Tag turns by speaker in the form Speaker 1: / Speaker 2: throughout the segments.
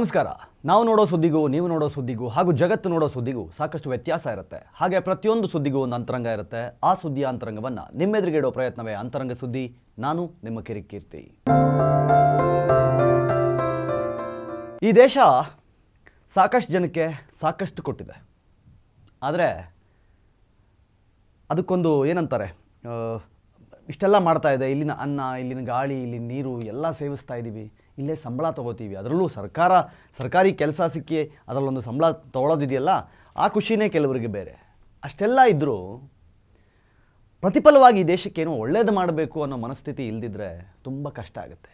Speaker 1: ನಮಸ್ಕಾರ. ನಾವು ನೋಡೋ ಸುದ್ದಿಗೂ, ನೀವು ನೋಡೋ ಸುದ್ದಿಗೂ, ಹಾಗೂ ಜಗತ್ತು ನೋಡೋ ಸುದ್ದಿಗೂ ಸಾಕಷ್ಟು ವ್ಯತ್ಯಾಸ ಇರುತ್ತೆ. ಹಾಗೆ ಪ್ರತಿಯೊಂದು ಸುದ್ದಿಗೂ ಒಂದು ಅಂತರಂಗ ಇರುತ್ತೆ. ಆ ಸುದ್ದಿಯ ಅಂತರಂಗವನ್ನು ನಿಮ್ಮೆದುರಿಗೆ ಇಡೋ ಪ್ರಯತ್ನವೇ ಅಂತರಂಗ ಸುದ್ದಿ. ನಾನು ನಿಮ್ಮ ಕಿರಿಕೀರ್ತಿ ಈ ದೇಶ ಸಾಕಷ್ಟು ಜನಕ್ಕೆ ಸಾಕಷ್ಟು ಕೊಟ್ಟಿದೆ. ಆದರೆ ಅದಕ್ಕೊಂದು ಏನಂತಾರೆ? ಇಷ್ಟೆಲ್ಲ ಮಾಡ್ತಾ ಇದೆ. ಇಲ್ಲಿನ ಅನ್ನ, ಇಲ್ಲಿನ ಗಾಳಿ, ಇಲ್ಲಿನ ನೀರು ಎಲ್ಲ ಸೇವಿಸ್ತಾ ಇದ್ದೀವಿ ಇಲ್ಲೇ ಸಂಬಳ ತೊಗೋತೀವಿ. ಅದರಲ್ಲೂ ಸರ್ಕಾರ, ಸರ್ಕಾರಿ ಕೆಲಸ ಸಿಕ್ಕಿ ಅದರಲ್ಲೊಂದು ಸಂಬಳ ತೊಗೊಳೋದಿದೆಯಲ್ಲ, ಆ ಖುಷಿನೇ ಕೆಲವರಿಗೆ ಬೇರೆ. ಅಷ್ಟೆಲ್ಲ ಇದ್ದರೂ ಪ್ರತಿಫಲವಾಗಿ ದೇಶಕ್ಕೇನೋ ಒಳ್ಳೇದು ಮಾಡಬೇಕು ಅನ್ನೋ ಮನಸ್ಥಿತಿ ಇಲ್ದಿದ್ರೆ ತುಂಬ ಕಷ್ಟ ಆಗುತ್ತೆ.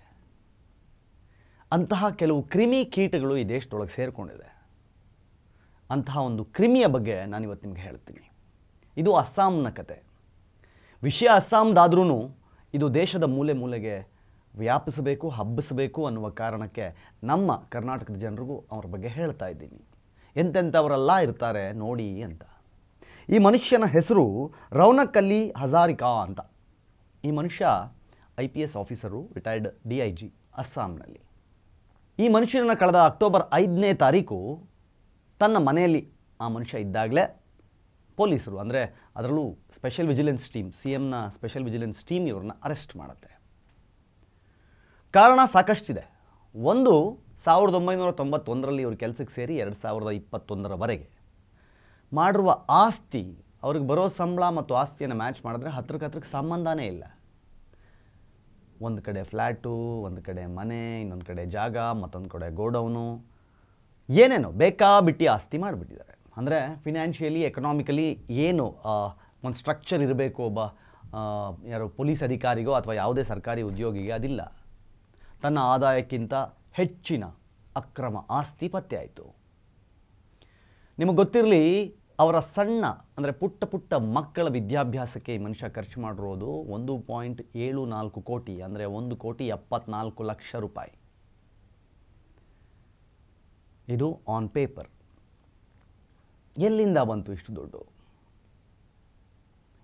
Speaker 1: ಅಂತಹ ಕೆಲವು ಕ್ರಿಮಿ ಕೀಟಗಳು ಈ ದೇಶದೊಳಗೆ ಸೇರಿಕೊಂಡಿದೆ. ಅಂತಹ ಒಂದು ಕ್ರಿಮಿಯ ಬಗ್ಗೆ ನಾನು ಇವತ್ತು ನಿಮಗೆ ಹೇಳ್ತೀನಿ. ಇದು ಅಸ್ಸಾಂನ ಕತೆ. ವಿಷಯ ಅಸ್ಸಾಂದಾದ್ರೂ ಇದು ದೇಶದ ಮೂಲೆ ಮೂಲೆಗೆ ವ್ಯಾಪಿಸಬೇಕು, ಹಬ್ಬಿಸಬೇಕು ಅನ್ನುವ ಕಾರಣಕ್ಕೆ ನಮ್ಮ ಕರ್ನಾಟಕದ ಜನರಿಗೂ ಅವ್ರ ಬಗ್ಗೆ ಹೇಳ್ತಾ ಇದ್ದೀನಿ. ಎಂತೆಂಥವರೆಲ್ಲ ಇರ್ತಾರೆ ನೋಡಿ ಅಂತ. ಈ ಮನುಷ್ಯನ ಹೆಸರು ರೌನಕಲ್ಲಿ ಹಜಾರಿಕಾ ಅಂತ. ಈ ಮನುಷ್ಯ I P S officer, retired D I G, ಅಸ್ಸಾಂನಲ್ಲಿ. ಈ ಮನುಷ್ಯನನ್ನು ಕಳೆದ ಅಕ್ಟೋಬರ್ ಐದನೇ ತಾರೀಕು ತನ್ನ ಮನೆಯಲ್ಲಿ ಆ ಮನುಷ್ಯ ಇದ್ದಾಗಲೇ ಪೊಲೀಸರು, ಅಂದರೆ ಅದರಲ್ಲೂ ಸ್ಪೆಷಲ್ ವಿಜಿಲೆನ್ಸ್ ಟೀಮ್ ಸಿ ಎಮ್ನ ಸ್ಪೆಷಲ್ ವಿಜಿಲೆನ್ಸ್ ಟೀಮ್ ಇವ್ರನ್ನ ಅರೆಸ್ಟ್ ಮಾಡುತ್ತೆ. ಕಾರಣ ಸಾಕಷ್ಟಿದೆ. ಒಂದು, ಸಾವಿರದ ಒಂಬೈನೂರ ತೊಂಬತ್ತೊಂದರಲ್ಲಿ ಇವರು ಕೆಲಸಕ್ಕೆ ಸೇರಿ ಎರಡು ಸಾವಿರದ ಇಪ್ಪತ್ತೊಂದರವರೆಗೆ ಮಾಡಿರುವ ಆಸ್ತಿ, ಅವ್ರಿಗೆ ಬರೋ ಸಂಬಳ ಮತ್ತು ಆಸ್ತಿಯನ್ನು ಮ್ಯಾಚ್ ಮಾಡಿದ್ರೆ ಹತ್ರಕ್ಕೆ ಹತ್ರಕ್ಕೆ ಸಂಬಂಧನೇ ಇಲ್ಲ. ಒಂದು ಕಡೆ ಫ್ಲ್ಯಾಟು ಒಂದು ಕಡೆ ಮನೆ, ಇನ್ನೊಂದು ಕಡೆ ಜಾಗ, ಮತ್ತೊಂದು ಕಡೆ ಗೋಡೌನು ಏನೇನೋ ಬೇಕಾಬಿಟ್ಟಿ ಆಸ್ತಿ ಮಾಡಿಬಿಟ್ಟಿದ್ದಾರೆ. ಅಂದರೆ ಫಿನಾನ್ಷಿಯಲಿ ಎಕನಾಮಿಕಲಿ ಏನು ಒಂದು ಸ್ಟ್ರಕ್ಚರ್ ಇರಬೇಕು ಒಬ್ಬ ಯಾರು ಪೊಲೀಸ್ ಅಧಿಕಾರಿಗೋ ಅಥವಾ ಯಾವುದೇ ಸರ್ಕಾರಿ ಉದ್ಯೋಗಿಗೆ, ಅದಿಲ್ಲ. ತನ್ನ ಆದಾಯಕ್ಕಿಂತ ಹೆಚ್ಚಿನ ಅಕ್ರಮ ಆಸ್ತಿ ಪತ್ತೆಯಾಯಿತು ನಿಮಗೆ ಗೊತ್ತಿರಲಿ, ಅವರ ಸಣ್ಣ, ಅಂದರೆ ಪುಟ್ಟ ಪುಟ್ಟ ಮಕ್ಕಳ ವಿದ್ಯಾಭ್ಯಾಸಕ್ಕೆ ಮನುಷ್ಯ ಖರ್ಚು ಮಾಡಿರೋದು ಒಂದು ಪಾಯಿಂಟ್ ಏಳು ನಾಲ್ಕು ಕೋಟಿ, ಅಂದರೆ ಒಂದು ಕೋಟಿ ಎಪ್ಪತ್ನಾಲ್ಕು ಲಕ್ಷ ರೂಪಾಯಿ. ಇದು ಆನ್ ಪೇಪರ್ ಎಲ್ಲಿಂದ ಬಂತು ಇಷ್ಟು ದುಡ್ಡು?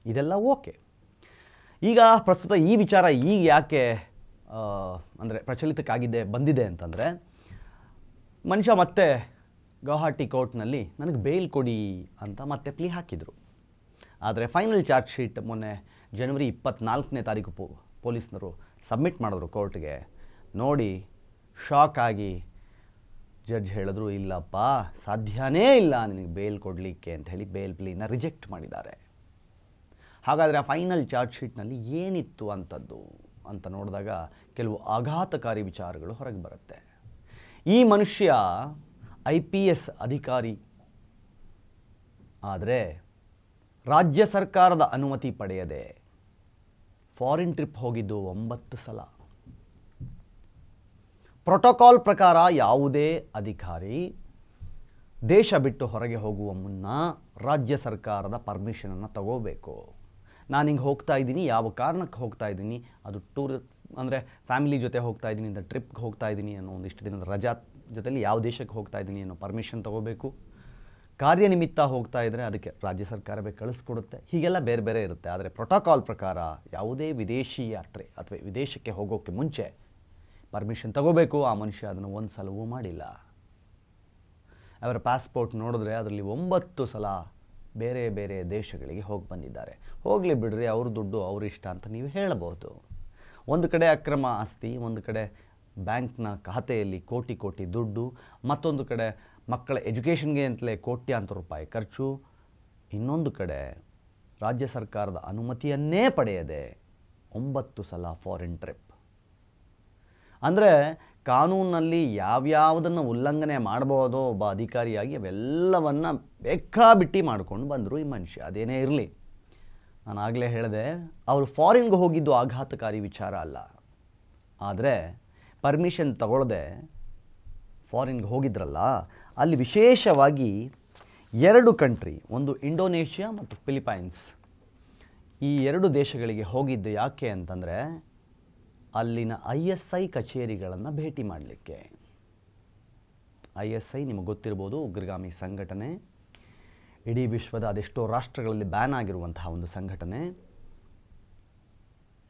Speaker 1: ಇದೆಲ್ಲ ಓಕೆ. ಈಗ ಪ್ರಸ್ತುತ ಈ ವಿಚಾರ ಈಗ ಯಾಕೆ ಅಂದರೆ ಪ್ರಚಲಿತಕ್ಕಾಗಿದೆ ಬಂದಿದೆ ಅಂತಂದರೆ, ಮನುಷ್ಯ ಮತ್ತೆ ಗೌಹಾಟಿ ಕೋರ್ಟ್ನಲ್ಲಿ ನನಗೆ ಬೇಲ್ ಕೊಡಿ ಅಂತ ಮತ್ತೆ ಪ್ಲೀ ಹಾಕಿದರು. ಆದರೆ ಫೈನಲ್ ಚಾರ್ಜ್ ಶೀಟ್ ಮೊನ್ನೆ ಜನವರಿ ಇಪ್ಪತ್ನಾಲ್ಕನೇ ತಾರೀಕು ಪೊ ಪೊಲೀಸ್ನವರು ಸಬ್ಮಿಟ್ ಮಾಡಿದ್ರು ಕೋರ್ಟ್ಗೆ. ನೋಡಿ ಶಾಕ್ ಆಗಿ ಜಡ್ಜ್ ಹೇಳಿದ್ರು, ಇಲ್ಲಪ್ಪ, ಸಾಧ್ಯನೇ ಇಲ್ಲ ನಿನಗೆ ಬೇಲ್ ಕೊಡಲಿಕ್ಕೆ ಅಂತ ಹೇಳಿ ಬೇಲ್ ಪ್ಲೀನ ರಿಜೆಕ್ಟ್ ಮಾಡಿದ್ದಾರೆ. ಹಾಗಾದರೆ ಆ ಫೈನಲ್ ಚಾರ್ಜ್ ಶೀಟ್ನಲ್ಲಿ ಏನಿತ್ತು ಅಂಥದ್ದು ಅಂತ ನೋಡಿದಾಗ ಕೆಲವು ಆಘಾತಕಾರಿ ವಿಚಾರಗಳು ಹೊರಗೆ ಬರುತ್ತೆ. ಈ ಮನುಷ್ಯ ಐ ಪಿ ಎಸ್ ಅಧಿಕಾರಿ. ಆದರೆ ರಾಜ್ಯ ಸರ್ಕಾರದ ಅನುಮತಿ ಪಡೆಯದೆ ಫಾರಿನ್ ಟ್ರಿಪ್ ಹೋಗಿದ್ದು ಒಂಬತ್ತು ಸಲ. ಪ್ರೋಟೋಕಾಲ್ ಪ್ರಕಾರ ಯಾವುದೇ ಅಧಿಕಾರಿ ದೇಶ ಬಿಟ್ಟು ಹೊರಗೆ ಹೋಗುವ ಮುನ್ನ ರಾಜ್ಯ ಸರ್ಕಾರದ ಪರ್ಮಿಷನನ್ನು ತಗೋಬೇಕು. ನಾನು ಹಿಂಗೆ ಹೋಗ್ತಾ ಇದ್ದೀನಿ, ಯಾವ ಕಾರಣಕ್ಕೆ ಹೋಗ್ತಾ ಇದ್ದೀನಿ, ಅದು ಟೂರ್ ಅಂದರೆ ಫ್ಯಾಮಿಲಿ ಜೊತೆ ಹೋಗ್ತಾ ಇದ್ದೀನಿ ಅಂತ ಟ್ರಿಪ್ಗೆ ಹೋಗ್ತಾ ಇದ್ದೀನಿ ಅನ್ನೋ ಒಂದಿಷ್ಟು ದಿನದ ರಜಾ ಜೊತೆಲಿ ಯಾವ ದೇಶಕ್ಕೆ ಹೋಗ್ತಾ ಇದ್ದೀನಿ ಅನ್ನೋ ಪರ್ಮಿಷನ್ ತಗೋಬೇಕು. ಕಾರ್ಯನಿಮಿತ್ತ ಹೋಗ್ತಾ ಇದ್ದರೆ ಅದಕ್ಕೆ ರಾಜ್ಯ ಸರ್ಕಾರವೇ ಕಳಿಸ್ಕೊಡುತ್ತೆ. ಹೀಗೆಲ್ಲ ಬೇರೆ ಬೇರೆ ಇರುತ್ತೆ. ಆದರೆ ಪ್ರೋಟೋಕಾಲ್ ಪ್ರಕಾರ ಯಾವುದೇ ವಿದೇಶಿ ಯಾತ್ರೆ ಅಥವಾ ವಿದೇಶಕ್ಕೆ ಹೋಗೋಕ್ಕೆ ಮುಂಚೆ ಪರ್ಮಿಷನ್ ತಗೋಬೇಕು. ಆ ಮನುಷ್ಯ ಅದನ್ನು ಒಂದು ಸಲವೂ ಮಾಡಿಲ್ಲ. ಅವರ ಪಾಸ್ಪೋರ್ಟ್ ನೋಡಿದ್ರೆ ಅದರಲ್ಲಿ ಒಂಬತ್ತು ಸಲ ಬೇರೆ ಬೇರೆ ದೇಶಗಳಿಗೆ ಹೋಗಿ ಬಂದಿದ್ದಾರೆ. ಹೋಗಲಿ ಬಿಡ್ರಿ, ಅವ್ರ ದುಡ್ಡು ಅವ್ರ ಇಷ್ಟ ಅಂತ ನೀವು ಹೇಳಬಹುದು. ಒಂದು ಕಡೆ ಅಕ್ರಮ ಆಸ್ತಿ, ಒಂದು ಕಡೆ ಬ್ಯಾಂಕ್ನ ಖಾತೆಯಲ್ಲಿ ಕೋಟಿ ಕೋಟಿ ದುಡ್ಡು, ಮತ್ತೊಂದು ಕಡೆ ಮಕ್ಕಳ ಎಜುಕೇಷನ್ಗೆ ಅಂತಲೇ ಕೋಟ್ಯಾಂತರ ರೂಪಾಯಿ ಖರ್ಚು. ಇನ್ನೊಂದು ಕಡೆ ರಾಜ್ಯ ಸರ್ಕಾರದ ಅನುಮತಿಯನ್ನೇ ಪಡೆಯದೆ ಒಂಬತ್ತು ಸಲ ಫಾರಿನ್ ಟ್ರಿಪ್ ಅಂದರೆ ಕಾನೂನಲ್ಲಿ ಯಾವ್ಯಾವುದನ್ನು ಉಲ್ಲಂಘನೆ ಮಾಡಬಹುದು ಒಬ್ಬ ಅಧಿಕಾರಿಯಾಗಿ ಅವೆಲ್ಲವನ್ನು ಬೇಕಾಬಿಟ್ಟಿ ಮಾಡ್ಕೊಂಡು ಬಂದರು ಈ ಮನುಷ್ಯ. ಅದೇನೇ ಇರಲಿ. ನಾನು ಆಗಲೇ ಹೇಳಿದೆ, ಅವರು ಫಾರಿನ್ಗೆ ಹೋಗಿದ್ದು ಆಘಾತಕಾರಿ ವಿಚಾರ ಅಲ್ಲ. ಆದರೆ ಪರ್ಮಿಷನ್ ತಗೊಳ್ಳದೆ ಫಾರಿನ್ಗೆ ಹೋಗಿದ್ರಲ್ಲ, ಅಲ್ಲಿ ವಿಶೇಷವಾಗಿ ಎರಡು ಕಂಟ್ರಿ, ಒಂದು ಇಂಡೋನೇಷ್ಯಾ ಮತ್ತು ಫಿಲಿಪೈನ್ಸ್ ಈ ಎರಡು ದೇಶಗಳಿಗೆ ಹೋಗಿದ್ದು ಯಾಕೆ ಅಂತಂದರೆ ಅಲ್ಲಿನ ಐ ಎಸ್ ಐ ಕಚೇರಿಗಳನ್ನು ಭೇಟಿ ಮಾಡಲಿಕ್ಕೆ. ಐ ಎಸ್ ಐ ನಿಮಗೆ ಗೊತ್ತಿರ್ಬೋದು, ಉಗ್ರಗಾಮಿ ಸಂಘಟನೆ, ಇಡೀ ವಿಶ್ವದ ಅದೆಷ್ಟೋ ರಾಷ್ಟ್ರಗಳಲ್ಲಿ ಬ್ಯಾನ್ ಆಗಿರುವಂತಹ ಒಂದು ಸಂಘಟನೆ.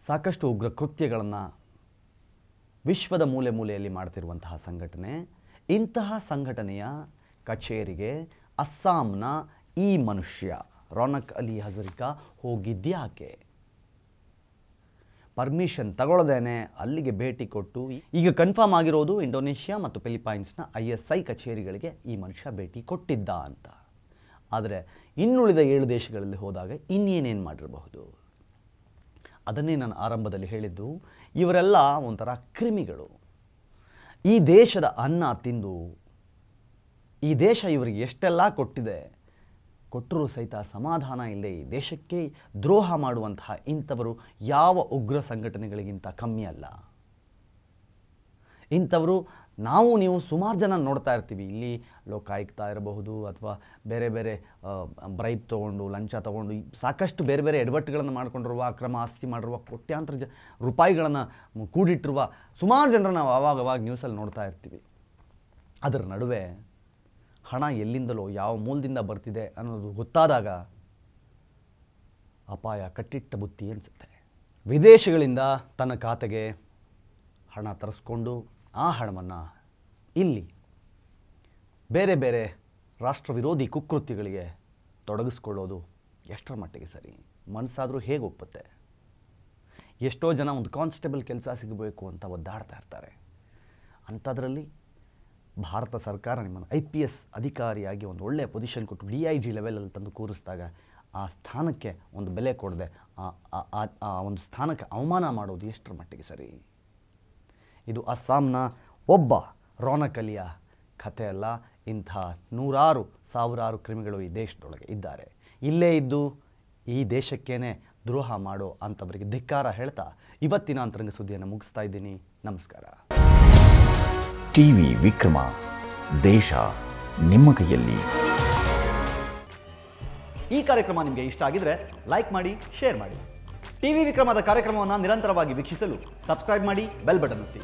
Speaker 1: ಸಾಕಷ್ಟು ಉಗ್ರ ಕೃತ್ಯಗಳನ್ನು ವಿಶ್ವದ ಮೂಲೆ ಮೂಲೆಯಲ್ಲಿ ಮಾಡ್ತಿರುವಂತಹ ಸಂಘಟನೆ. ಇಂತಹ ಸಂಘಟನೆಯ ಕಚೇರಿಗೆ ಅಸ್ಸಾಂನ ಈ ಮನುಷ್ಯ, ರೌನಕ್ ಅಲಿ ಹಜರಿಕಾ ಹೋಗಿದ್ಯಾಕೆ? ಪರ್ಮಿಷನ್ ತಗೊಳ್ಳದೇನೆ ಅಲ್ಲಿಗೆ ಭೇಟಿ ಕೊಟ್ಟು ಈಗ ಕನ್ಫರ್ಮ್ ಆಗಿರೋದು ಇಂಡೋನೇಷ್ಯಾ ಮತ್ತು ಫಿಲಿಪೈನ್ಸ್ನ ಐ ಎಸ್ ಐ ಕಚೇರಿಗಳಿಗೆ ಈ ಮನುಷ್ಯ ಭೇಟಿ ಕೊಟ್ಟಿದ್ದ ಅಂತ. ಆದರೆ ಇನ್ನುಳಿದ ಏಳು ದೇಶಗಳಲ್ಲಿ ಹೋದಾಗ ಇನ್ನೇನೇನು ಮಾಡಿರಬಹುದು? ಅದನ್ನೇ ನಾನು ಆರಂಭದಲ್ಲಿ ಹೇಳಿದ್ದು, ಇವರೆಲ್ಲ ಒಂಥರ ಕ್ರಿಮಿಗಳು. ಈ ದೇಶದ ಅನ್ನ ತಿಂದು ಈ ದೇಶ ಇವರಿಗೆ ಎಷ್ಟೆಲ್ಲ ಕೊಟ್ಟಿದೆ ಕೊಟ್ಟರೂ ಸಹಿತ ಸಮಾಧಾನ ಇಲ್ಲದೆ ಈ ದೇಶಕ್ಕೆ ದ್ರೋಹ ಮಾಡುವಂತಹ ಇಂಥವರು ಯಾವ ಉಗ್ರ ಸಂಘಟನೆಗಳಿಗಿಂತ ಕಮ್ಮಿ ಅಲ್ಲ. ಇಂಥವರು ನಾವು ನೀವು ಸುಮಾರು ಜನ ನೋಡ್ತಾ ಇರ್ತೀವಿ. ಇಲ್ಲಿ ಲೋಕಾಯುಕ್ತ ಇರಬಹುದು ಅಥವಾ ಬೇರೆ ಬೇರೆ ಬ್ರೈಬ್ ತೊಗೊಂಡು, ಲಂಚ ತೊಗೊಂಡು ಸಾಕಷ್ಟು ಬೇರೆ ಬೇರೆ ಎಡವಟ್ಟುಗಳನ್ನು ಮಾಡ್ಕೊಂಡಿರುವ, ಅಕ್ರಮ ಆಸ್ತಿ ಮಾಡಿರುವ, ಕೋಟ್ಯಾಂತರ ಜ, ರೂಪಾಯಿಗಳನ್ನು ಕೂಡಿಟ್ಟಿರುವ ಸುಮಾರು ಜನರನ್ನು ನಾವು ಆವಾಗ ಅವಾಗ ನ್ಯೂಸಲ್ಲಿ ನೋಡ್ತಾ ಇರ್ತೀವಿ. ಅದರ ನಡುವೆ ಹಣ ಎಲ್ಲಿಂದಲೋ ಯಾವ ಮೂಲದಿಂದ ಬರ್ತಿದೆ ಅನ್ನೋದು ಗೊತ್ತಾದಾಗ ಅಪಾಯ, ಕಟ್ಟಿಟ್ಟ ಬುತ್ತಿ ಅನಿಸುತ್ತೆ. ವಿದೇಶಗಳಿಂದ ತನ್ನ ಖಾತೆಗೆ ಹಣ ತರಿಸ್ಕೊಂಡು ಆ ಹಣವನ್ನು ಇಲ್ಲಿ ಬೇರೆ ಬೇರೆ ರಾಷ್ಟ್ರ ವಿರೋಧಿ ಕುಕೃತ್ಯಗಳಿಗೆ ತೊಡಗಿಸ್ಕೊಳ್ಳೋದು ಎಷ್ಟರ ಮಟ್ಟಿಗೆ ಸರಿ? ಮನಸ್ಸಾದರೂ ಹೇಗೆ ಒಪ್ಪುತ್ತೆ? ಎಷ್ಟೋ ಜನ ಒಂದು ಕಾನ್ಸ್ಟೇಬಲ್ ಕೆಲಸ ಸಿಗಬೇಕು ಅಂತ ಒದ್ದಾಡ್ತಾ ಇರ್ತಾರೆ. ಅಂಥದ್ರಲ್ಲಿ ಭಾರತ ಸರ್ಕಾರ ನಿಮ್ಮನ್ನು ಐ ಪಿ ಎಸ್ ಅಧಿಕಾರಿಯಾಗಿ ಒಂದು ಒಳ್ಳೆಯ ಪೊಸಿಷನ್ ಕೊಟ್ಟು ಡಿ ಐ ಜಿ ಲೆವೆಲಲ್ಲಿ ತಂದು ಕೂರಿಸಿದಾಗ ಆ ಸ್ಥಾನಕ್ಕೆ ಒಂದು ಬೆಲೆ ಕೊಡದೆ ಆ- ಒಂದು ಸ್ಥಾನಕ್ಕೆ ಅವಮಾನ ಮಾಡೋದು ಎಷ್ಟರ ಮಟ್ಟಿಗೆ ಸರಿ? ಇದು ಅಸ್ಸಾಂನ ಒಬ್ಬ ರೋನಕಲಿಯ ಕಥೆ ಅಲ್ಲ, ಇಂಥ ನೂರಾರು, ಸಾವಿರಾರು ಕ್ರಿಮಿಗಳು ಈ ದೇಶದೊಳಗೆ ಇದ್ದಾರೆ. ಇಲ್ಲೇ ಇದ್ದು ಈ ದೇಶಕ್ಕೇನೆ ದ್ರೋಹ ಮಾಡೋ ಅಂಥವರಿಗೆ ಧಿಕ್ಕಾರ ಹೇಳ್ತಾ ಇವತ್ತಿನ ಅಂತರಂಗ ಸುದ್ದಿಯನ್ನು ಮುಗಿಸ್ತಾ ಇದ್ದೀನಿ. ನಮಸ್ಕಾರ.
Speaker 2: ಟಿವಿ ವಿಕ್ರಮ, ದೇಶ ನಿಮ್ಮ ಕೈಯಲ್ಲಿ.
Speaker 1: ಈ ಕಾರ್ಯಕ್ರಮ ನಿಮಗೆ ಇಷ್ಟ ಆಗಿದ್ರೆ ಲೈಕ್ ಮಾಡಿ, ಶೇರ್ ಮಾಡಿ. ಟಿವಿ ವಿಕ್ರಮದ ಕಾರ್ಯಕ್ರಮವನ್ನು ನಿರಂತರವಾಗಿ ವೀಕ್ಷಿಸಲು ಸಬ್ಸ್ಕ್ರೈಬ್ ಮಾಡಿ, ಬೆಲ್ ಬಟನ್ ಒತ್ತಿ.